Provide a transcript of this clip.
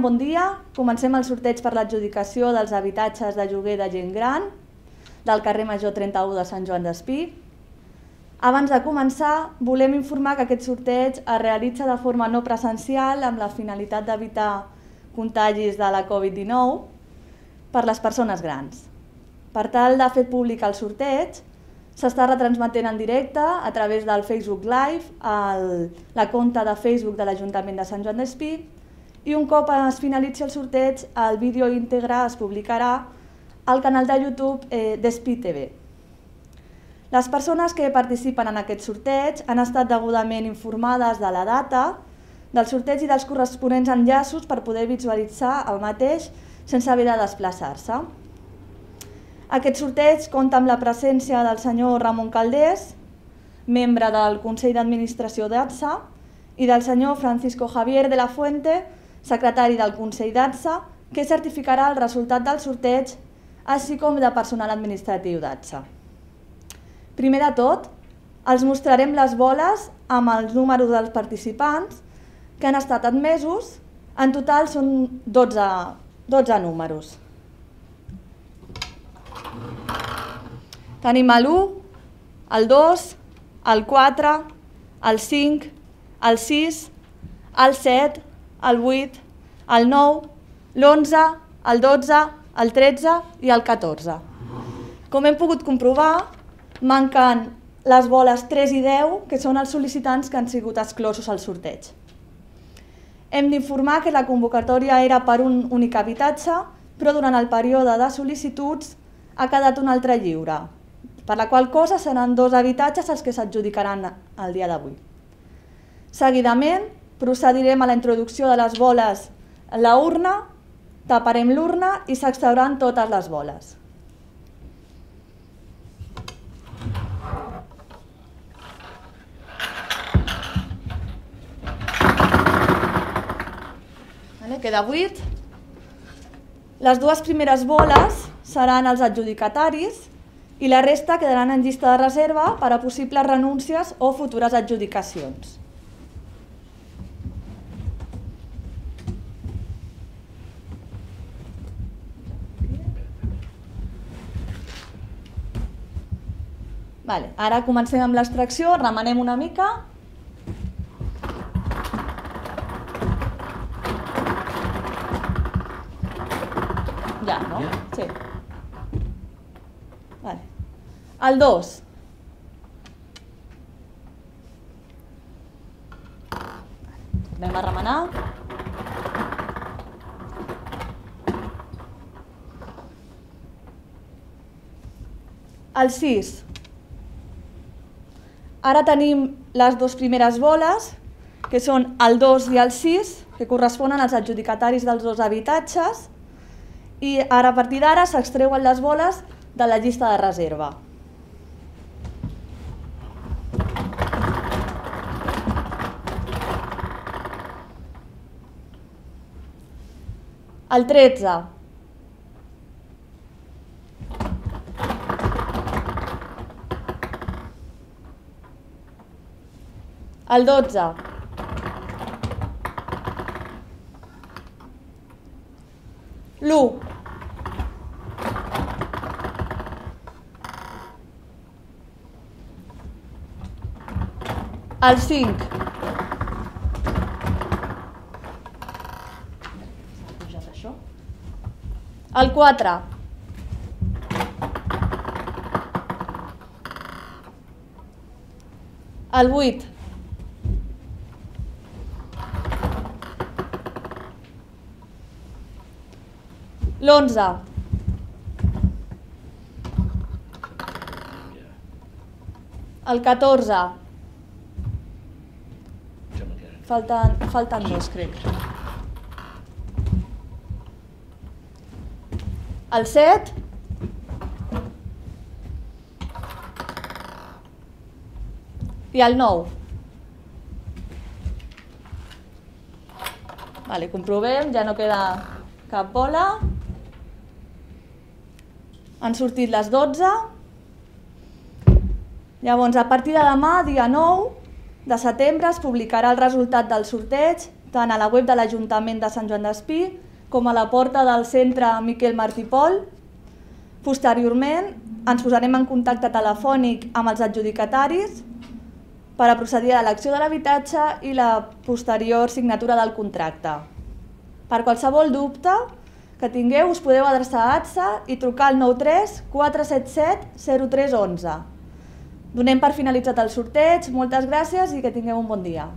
Bon dia, comencem el sorteig per l'adjudicació dels habitatges de lloguer de gent gran del carrer Major 31 de Sant Joan d'Espí. Abans de començar, volem informar que aquest sorteig es realitza de forma no presencial amb la finalitat d'evitar contagis de la Covid-19 per les persones grans. Per tal de fer públic el sorteig, s'està retransmetent en directe a través del Facebook Live, el, la compte de Facebook de l'Ajuntament de Sant Joan d'Espí i un cop es finalitzi el sorteig, el vídeo íntegre es publicarà al canal de YouTube eh, TV. Les persones que participen en aquest sorteig han estat degudament informades de la data del sorteig i dels corresponents enllaços per poder visualitzar el mateix sense haver de desplaçar-se. Aquest sorteig compta amb la presència del senyor Ramon Caldés, membre del Consell d'Administració d'ATSA, i del senyor Francisco Javier de la Fuente, secretari del Consell d'ATSA, que certificarà el resultat del sorteig, així com de personal administratiu d'ATSA. Primer de tot, els mostrarem les boles amb els números dels participants que han estat admesos. En total són 12, 12 números. Tenim l'1, el 2, el 4, el 5, el 6, el 7, el 8, el 9, l'11, el 12, el 13 i el 14. Com hem pogut comprovar, manquen les boles 3 i 10, que són els sol·licitants que han sigut exclosos al sorteig. Hem d'informar que la convocatòria era per un únic habitatge, però durant el període de sol·licituds ha quedat un altre lliure, per la qual cosa seran dos habitatges els que s'adjudicaran el dia d'avui. Seguidament, procedirem a la introducció de les boles a la urna, taparem l'urna i s'extrauran totes les boles. Queda 8. Les dues primeres boles seran els adjudicataris i la resta quedaran en llista de reserva per a possibles renúncies o futures adjudicacions. Vale, ara comencem amb l'extracció, remenem una mica. Ja, no? Sí. Vale. El 2. Anem a remenar. El 6. Ara tenim les dues primeres boles, que són el 2 i el 6, que corresponen als adjudicataris dels dos habitatges, i ara a partir d'ara s'extreuen les boles de la llista de reserva. El 13. El 12. L'1. El 5. El 4. El 8. L'11. El 14. Falten, falten dos, crec. El 7. I el 9. Vale, comprovem, ja no queda cap bola. Han sortit les 12. Llavors, a partir de demà, dia 9 de setembre, es publicarà el resultat del sorteig, tant a la web de l'Ajuntament de Sant Joan d'Espí com a la porta del centre Miquel Martí Pol. Posteriorment ens posarem en contacte telefònic amb els adjudicataris per a procedir a l'elecció de l'habitatge i la posterior signatura del contracte. Per qualsevol dubte que tingueu us podeu adreçar a ATSA i trucar al 93 477 0311. Donem per finalitzat el sorteig, moltes gràcies i que tingueu un bon dia.